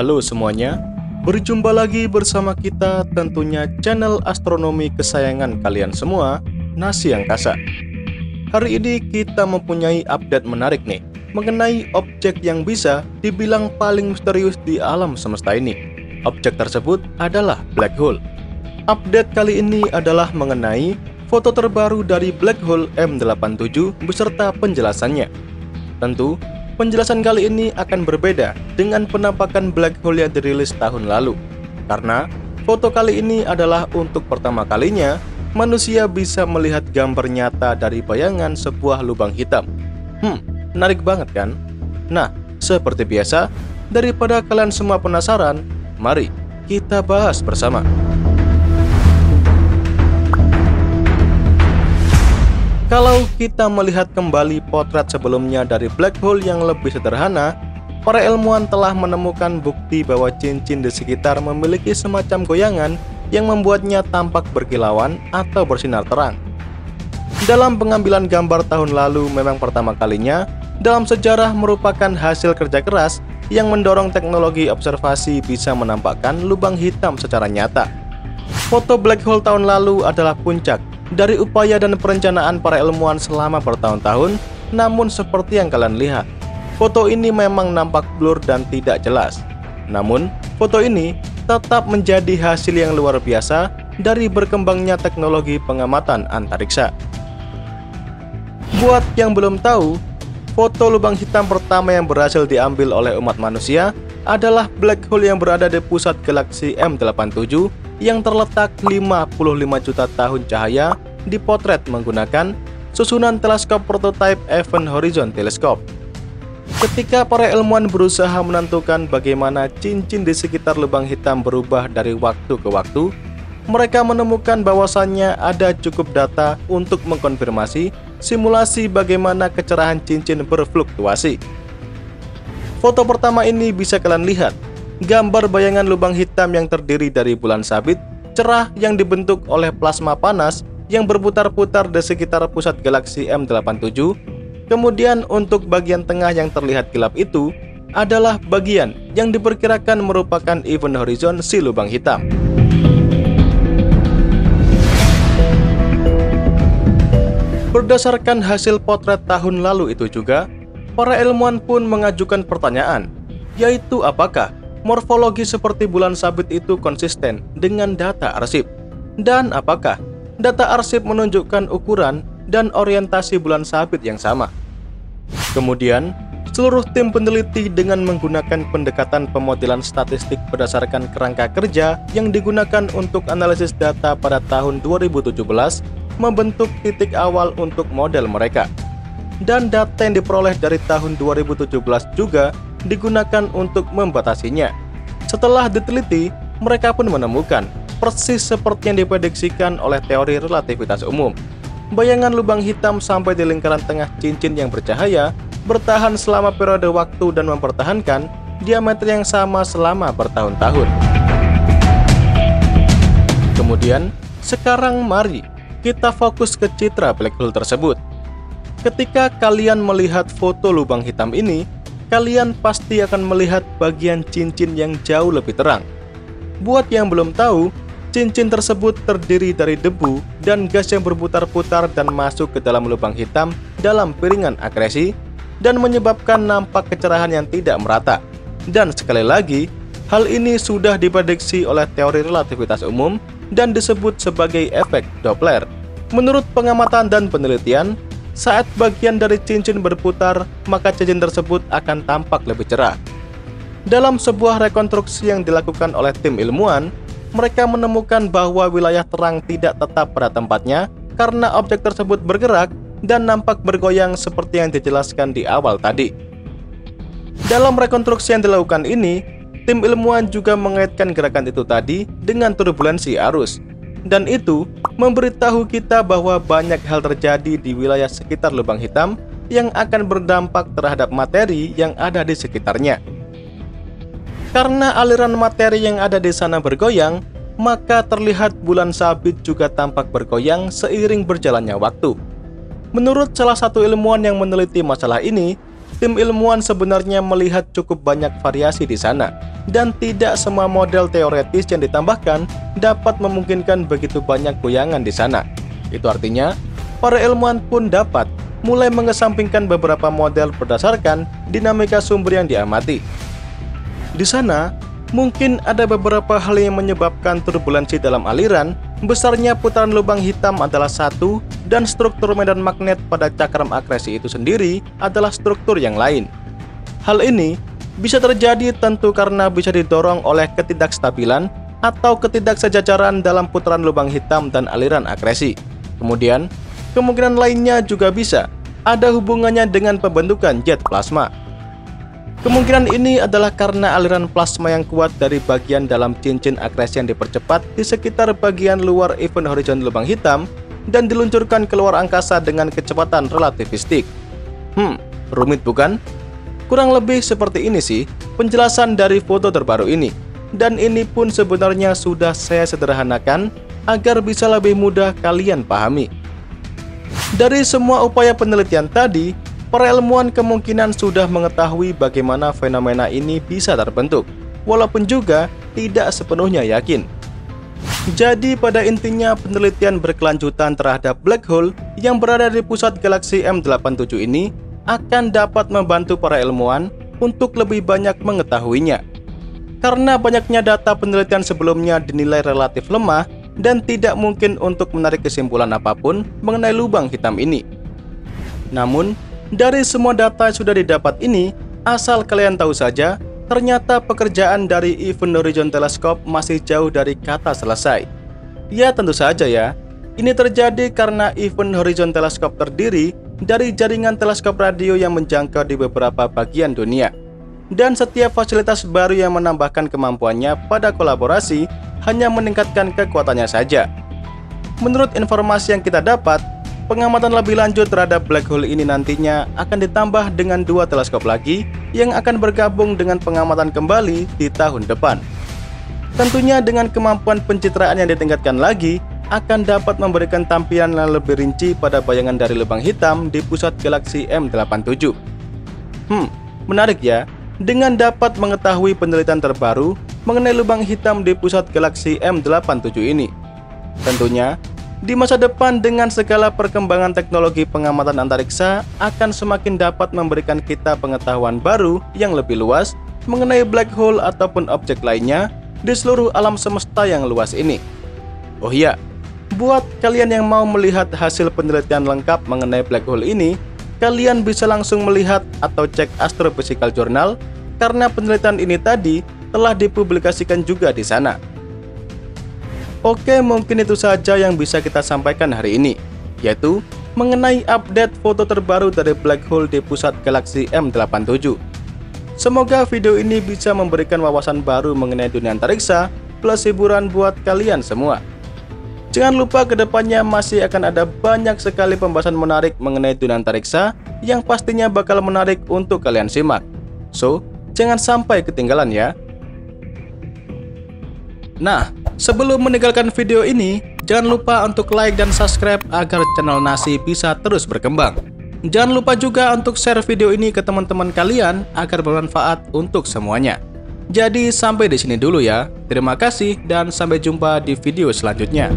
Halo semuanya, berjumpa lagi bersama kita tentunya channel astronomi kesayangan kalian semua, Nasi Angkasa. Hari ini kita mempunyai update menarik nih, mengenai objek yang bisa dibilang paling misterius di alam semesta ini. Objek tersebut adalah black hole. Update kali ini adalah mengenai foto terbaru dari black hole M87 beserta penjelasannya. Tentu, penjelasan kali ini akan berbeda dengan penampakan black hole yang dirilis tahun lalu. Karena foto kali ini adalah untuk pertama kalinya manusia bisa melihat gambar nyata dari bayangan sebuah lubang hitam. Hmm, menarik banget kan? Nah, seperti biasa, daripada kalian semua penasaran, mari kita bahas bersama. Kalau kita melihat kembali potret sebelumnya dari black hole yang lebih sederhana, para ilmuwan telah menemukan bukti bahwa cincin di sekitar memiliki semacam goyangan yang membuatnya tampak berkilauan atau bersinar terang. Dalam pengambilan gambar tahun lalu memang pertama kalinya dalam sejarah merupakan hasil kerja keras yang mendorong teknologi observasi bisa menampakkan lubang hitam secara nyata. Foto black hole tahun lalu adalah puncak dari upaya dan perencanaan para ilmuwan selama bertahun-tahun, namun seperti yang kalian lihat, foto ini memang nampak blur dan tidak jelas. Namun, foto ini tetap menjadi hasil yang luar biasa dari berkembangnya teknologi pengamatan antariksa. Buat yang belum tahu, foto lubang hitam pertama yang berhasil diambil oleh umat manusia adalah black hole yang berada di pusat galaksi M87 yang terletak 55 juta tahun cahaya dipotret menggunakan susunan teleskop prototipe Event Horizon Telescope. Ketika para ilmuwan berusaha menentukan bagaimana cincin di sekitar lubang hitam berubah dari waktu ke waktu, mereka menemukan bahwasannya ada cukup data untuk mengkonfirmasi simulasi bagaimana kecerahan cincin berfluktuasi. Foto pertama ini bisa kalian lihat gambar bayangan lubang hitam yang terdiri dari bulan sabit cerah yang dibentuk oleh plasma panas yang berputar-putar di sekitar pusat galaksi M87. Kemudian untuk bagian tengah yang terlihat gelap itu adalah bagian yang diperkirakan merupakan event horizon si lubang hitam. Berdasarkan hasil potret tahun lalu itu juga, para ilmuwan pun mengajukan pertanyaan, yaitu apakah morfologi seperti bulan sabit itu konsisten dengan data arsip? Dan apakah data arsip menunjukkan ukuran dan orientasi bulan sabit yang sama? Kemudian, seluruh tim peneliti dengan menggunakan pendekatan pemodelan statistik berdasarkan kerangka kerja yang digunakan untuk analisis data pada tahun 2017 membentuk titik awal untuk model mereka. Dan data yang diperoleh dari tahun 2017 juga digunakan untuk membatasinya. Setelah diteliti, mereka pun menemukan persis seperti yang diprediksikan oleh teori relativitas umum. Bayangan lubang hitam sampai di lingkaran tengah cincin yang bercahaya bertahan selama periode waktu dan mempertahankan diameter yang sama selama bertahun-tahun. Kemudian, sekarang mari kita fokus ke citra black hole tersebut. Ketika kalian melihat foto lubang hitam ini, kalian pasti akan melihat bagian cincin yang jauh lebih terang. Buat yang belum tahu, cincin tersebut terdiri dari debu dan gas yang berputar-putar dan masuk ke dalam lubang hitam dalam piringan akresi dan menyebabkan nampak kecerahan yang tidak merata. Dan sekali lagi, hal ini sudah diprediksi oleh teori relativitas umum dan disebut sebagai efek Doppler. Menurut pengamatan dan penelitian, saat bagian dari cincin berputar, maka cincin tersebut akan tampak lebih cerah. Dalam sebuah rekonstruksi yang dilakukan oleh tim ilmuwan, mereka menemukan bahwa wilayah terang tidak tetap pada tempatnya karena objek tersebut bergerak dan nampak bergoyang seperti yang dijelaskan di awal tadi. Dalam rekonstruksi yang dilakukan ini, tim ilmuwan juga mengaitkan gerakan itu tadi dengan turbulensi arus, dan itu memberitahu kita bahwa banyak hal terjadi di wilayah sekitar lubang hitam yang akan berdampak terhadap materi yang ada di sekitarnya. Karena aliran materi yang ada di sana bergoyang, maka terlihat bulan sabit juga tampak bergoyang seiring berjalannya waktu. Menurut salah satu ilmuwan yang meneliti masalah ini, tim ilmuwan sebenarnya melihat cukup banyak variasi di sana, dan tidak semua model teoretis yang ditambahkan dapat memungkinkan begitu banyak goyangan di sana. Itu artinya, para ilmuwan pun dapat mulai mengesampingkan beberapa model berdasarkan dinamika sumber yang diamati. Di sana, mungkin ada beberapa hal yang menyebabkan turbulensi dalam aliran, besarnya putaran lubang hitam adalah satu, dan struktur medan magnet pada cakram akresi itu sendiri adalah struktur yang lain. Hal ini bisa terjadi tentu karena bisa didorong oleh ketidakstabilan atau ketidaksejajaran dalam putaran lubang hitam dan aliran akresi. Kemudian, kemungkinan lainnya juga bisa ada hubungannya dengan pembentukan jet plasma. Kemungkinan ini adalah karena aliran plasma yang kuat dari bagian dalam cincin akresi yang dipercepat di sekitar bagian luar event horizon lubang hitam dan diluncurkan keluar angkasa dengan kecepatan relativistik. Hmm, rumit bukan? Kurang lebih seperti ini sih penjelasan dari foto terbaru ini. Dan ini pun sebenarnya sudah saya sederhanakan agar bisa lebih mudah kalian pahami. Dari semua upaya penelitian tadi, para ilmuwan kemungkinan sudah mengetahui bagaimana fenomena ini bisa terbentuk, walaupun juga tidak sepenuhnya yakin. Jadi pada intinya penelitian berkelanjutan terhadap black hole yang berada di pusat galaksi M87 ini akan dapat membantu para ilmuwan untuk lebih banyak mengetahuinya. Karena banyaknya data penelitian sebelumnya dinilai relatif lemah dan tidak mungkin untuk menarik kesimpulan apa pun mengenai lubang hitam ini. Namun, dari semua data yang sudah didapat ini, asal kalian tahu saja, ternyata pekerjaan dari Event Horizon Telescope masih jauh dari kata selesai. Ya tentu saja ya, ini terjadi karena Event Horizon Telescope terdiri dari jaringan teleskop radio yang menjangkau di beberapa bagian dunia. Dan setiap fasilitas baru yang menambahkan kemampuannya pada kolaborasi hanya meningkatkan kekuatannya saja. Menurut informasi yang kita dapat, Pengamatan lebih lanjut terhadap black hole ini nantinya akan ditambah dengan dua teleskop lagi yang akan bergabung dengan pengamatan kembali di tahun depan. Tentunya dengan kemampuan pencitraan yang ditingkatkan lagi, akan dapat memberikan tampilan yang lebih rinci pada bayangan dari lubang hitam di pusat galaksi M87. Hmm, menarik ya, dengan dapat mengetahui penelitian terbaru mengenai lubang hitam di pusat galaksi M87 ini. Tentunya, di masa depan dengan segala perkembangan teknologi pengamatan antariksa akan semakin dapat memberikan kita pengetahuan baru yang lebih luas mengenai black hole ataupun objek lainnya di seluruh alam semesta yang luas ini. Oh iya, buat kalian yang mau melihat hasil penelitian lengkap mengenai black hole ini, kalian bisa langsung melihat atau cek Astrophysical Journal karena penelitian ini tadi telah dipublikasikan juga di sana. Oke, mungkin itu saja yang bisa kita sampaikan hari ini, yaitu mengenai update foto terbaru dari black hole di pusat galaksi M87. Semoga video ini bisa memberikan wawasan baru mengenai dunia antariksa, plus hiburan buat kalian semua. Jangan lupa ke depannya masih akan ada banyak sekali pembahasan menarik mengenai dunia antariksa yang pastinya bakal menarik untuk kalian simak. So, jangan sampai ketinggalan ya. Nah, Sebelum meninggalkan video ini, jangan lupa untuk like dan subscribe agar channel Nasi bisa terus berkembang. Jangan lupa juga untuk share video ini ke teman-teman kalian agar bermanfaat untuk semuanya. Jadi sampai di sini dulu ya. Terima kasih dan sampai jumpa di video selanjutnya.